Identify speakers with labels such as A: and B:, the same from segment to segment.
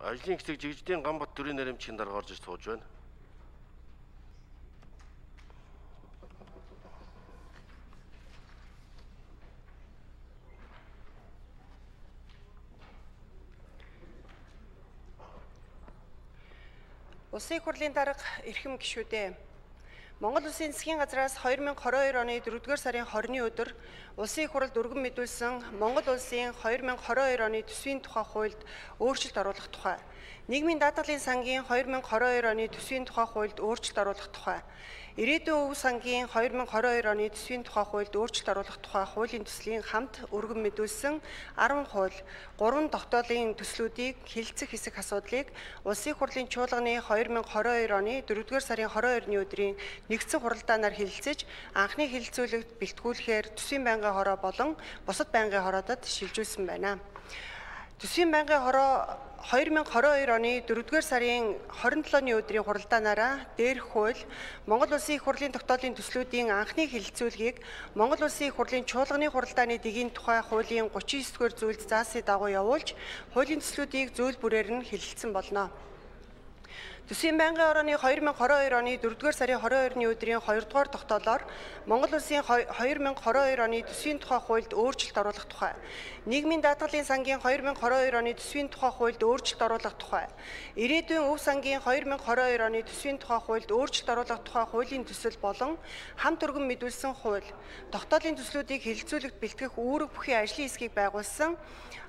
A: ажлын хэсэг жигждийн Гамбат төрийн наримчийн дарга орж сууж байна.
B: Улсын хурлын дарга эрхэм гишүүдээ Монгол Улсын засгийн газраас 2022 оны 4-р сарын 20-ны өдөр Улсын их хурлд өргөн мэдүүлсэн Монгол Улсын 2022 оны төсвийн тухай хуульд өөрчлөлт оруулах тухай, нийгмийн даатгалын сангийн 2022 оны төсвийн тухай хуульд өөрчлөлт оруулах тухай, Ирээдүйн өв сангийн 2022 оны төсвийн тухай хуульд өөрчлөлт оруулах тухай хуулийн төслийн хамт өргөн мэдүүлсэн 10 хууль, 3 тогтоолын төслүүдийг хилцэх хэсэг асуудлыг Улсын хурлын чуулганы 2022 оны 4-р сарын 22-ны өдрийн нэгдсэн хуралдаанаар хэлэлцэж анхны хэлэлцүүлэгт бэлтгүүлэхээр төсвийн байнгын хороо болон бусад байнгын хороодод шилжүүлсэн байна. Төсвийн байнгын хороо 2022 оны 4-р сарын 27-ны өдрийн хуралдаанаараа дээрх хууль Монгол Улсын их хурлын тогтоолын төслүүдийн анхны хэлэлцүүлгийг Монгол Улсын их хурлын чуулганы хуралдааны дэгийн тухай хуулийн 39-р зүйлд заасны дагуу явуулж хуулийн төслүүдийг зүйл бүрээр нь хэлэлцсэн болно. Төсвийн байнгын орооны 2022 оны 4-р сарын 22-ны өдрийн 2-р тогтоолоор Монгол Улсын 2022 оны төсвийн тухай хуульд өөрчлөлт оруулах тухай, нийгмийн даатгалын сангийн 2022 оны төсвийн тухай хуульд өөрчлөлт оруулах тухай, ирээдүйн өв сангийн 2022 оны төсвийн тухай хуульд өөрчлөлт оруулах тухай хуулийн төсөл болон хамт өргөн мэдүүлсэн хууль, тогтоолын төслүүдийг хэлэлцүүлэгт бэлтгэх үүрэг бүхий ажлын хэсгийг байгуулсан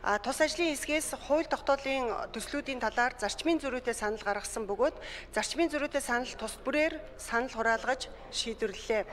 B: тус ажлын хэсгээс хууль тогтоолын төслүүдийн талаар зарчмын зөрүүтэй санал гаргасан бөгөөд бөгөөд зарчмын зөрүүтэй санал тус бүрээр санал хураалгаж шийдвэрлэлээ.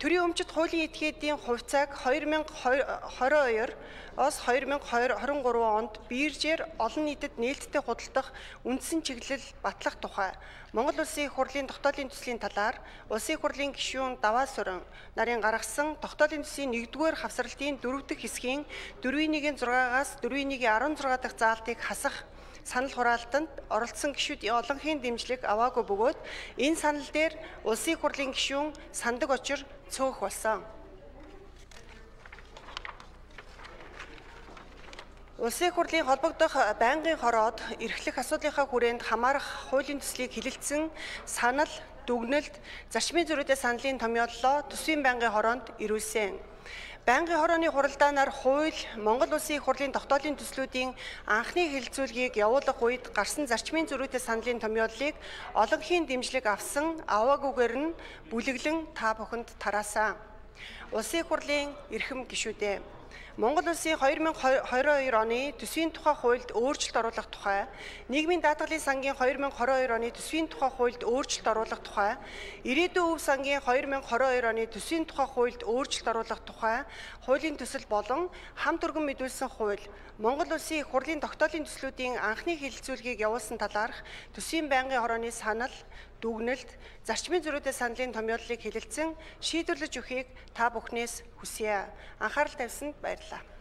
B: Төрийн өмчит хуулийн этгээдийн хувьцааг 2022-оос 2023 онд биержээр олон нийтэд нээлттэй худалдах үндсэн чиглэл батлах тухай Монгол Улсын их хурлын тогтоолын төслийн талаар Улсын их хурлын гишүүн Даваа Сүрэн нарын гаргасан тогтоолын төслийн 1-р хавсралтын 4 дахь хэсгийн 4.1-6-аас 4.16 дахь заалтыг хасах санал хураалтанд оролцсон гишүүд олонхын дэмжлэг аваагүй бөгөөд энэ санал дээр улсын хурлын гишүүн сандаг очир цөөх болсон. Улсын хурлын холбогдох байнгын хороод эрхлэх асуудлынхаа хүрээнд хамаарах хуулийн төслийг хилэлцэн санал, дүгнэлт, зарчмын зөрүүтэй саналын томьёоллоо төсвийн байнгын хороонд ирүүлсэн. Байнгын хорооны хуралдаанаар хууль Монгол Улсын их хурлын тогтоолын төслүүдийн анхны хэлэлцүүлгийг явуулах үед гарсан зарчмын зөрүүтэй саналын томьёоллыг олонхийн дэмжлэг авсан аваагүйгээр нь бүлэглэн та бүхэнд тараасан. Улсын их хурлын эрхэм гишүүдээ Монгол Улсын 2022 оны төсвийн тухай хуульд өөрчлөлт оруулах тухай, нийгмийн даатгалын сангийн 2022 оны төсвийн тухай хуульд өөрчлөлт оруулах тухай, ирээдүйн өв сангийн 2022 оны төсвийн тухай хуульд өөрчлөлт оруулах тухай хуулийн төсөл болон хамт өргөн мэдүүлсэн хууль, Монгол Улсын их хурлын тогтоолын төслүүдийн анхны хэлэлцүүлгийг явуулсан талаарх төсвийн байнгын хорооны санал, дүгнэлт, зарчмын зөрүүтэй саналын томьёоллыг хэлэлцэн шийдвэрлэж өгөхийг та бүхнээс хүсье. Анхаарал тавьсанд баярлалаа. Mazatlán.